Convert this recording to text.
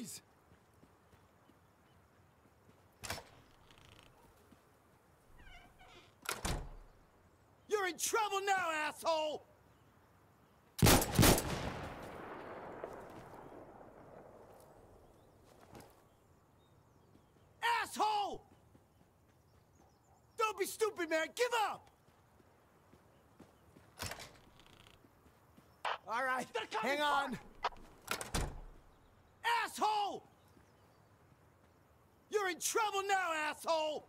Freeze! You're in trouble now, asshole! Asshole! Don't be stupid, man. Give up! All right, hang on. Asshole! You're in trouble now, asshole!